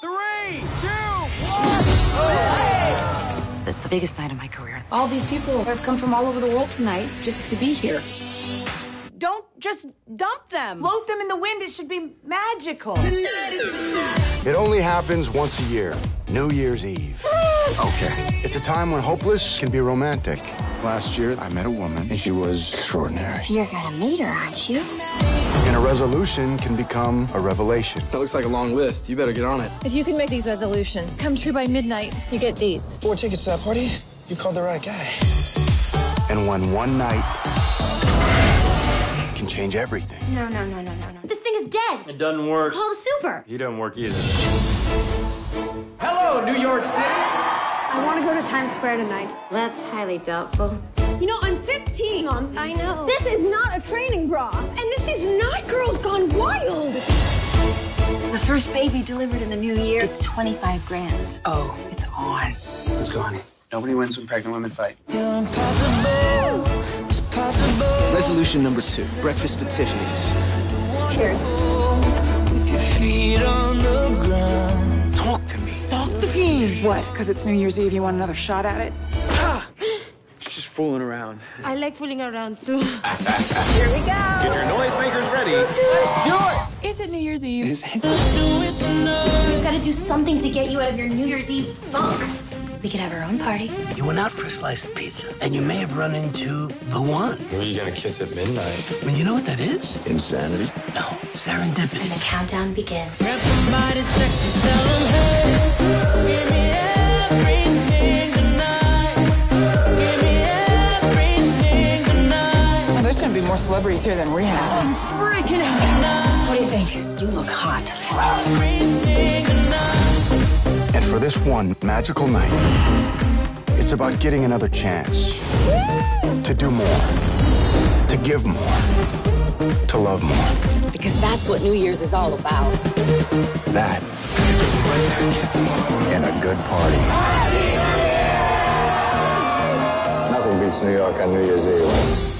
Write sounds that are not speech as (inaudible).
Three, two, one. It's the biggest night of my career. All these people have come from all over the world tonight just to be here. Don't just dump them. Float them in the wind. It should be magical. It only happens once a year, New Year's Eve. okay. It's a time when hopeless can be romantic. Last year, I met a woman, and she was extraordinary. You're gonna meet her, aren't you? And a resolution can become a revelation. That looks like a long list. You better get on it. If you can make these resolutions come true by midnight, you get these. Four tickets to that party? You called the right guy. And when one night can change everything. No, no, no, no, no, no. This thing is dead. It doesn't work. Call the super. He doesn't work either. Hello, New York City. I want to go to Times Square tonight. That's highly doubtful. You know, I'm 15. Mom. I know. This is not a training bra. And this is not Girls Gone Wild. The first baby delivered in the new year. It's 25 grand. Oh, it's on. Let's go, honey. Nobody wins when pregnant women fight. it's impossible Resolution number two breakfast at Tiffany's. Cheers. What? Because it's New Year's Eve, you want another shot at it? Ah! (gasps) She's just fooling around. I like fooling around too. Here we go. Get your noisemakers ready. Is it New Year's Eve? We've got to do something to get you out of your New Year's Eve funk. We could have our own party. You went out for a slice of pizza, and you may have run into the one. Who are you gonna kiss at midnight? I mean, you know what that is? Insanity? No, serendipity. And The countdown begins. Well, there's gonna be more celebrities here than we have. I'm freaking out. What do you think? You look hot. And for this one magical night, it's about getting another chance to do more, to give more, to love more. Because that's what New Year's is all about. That and a good party. Nothing beats New York on New Year's Eve.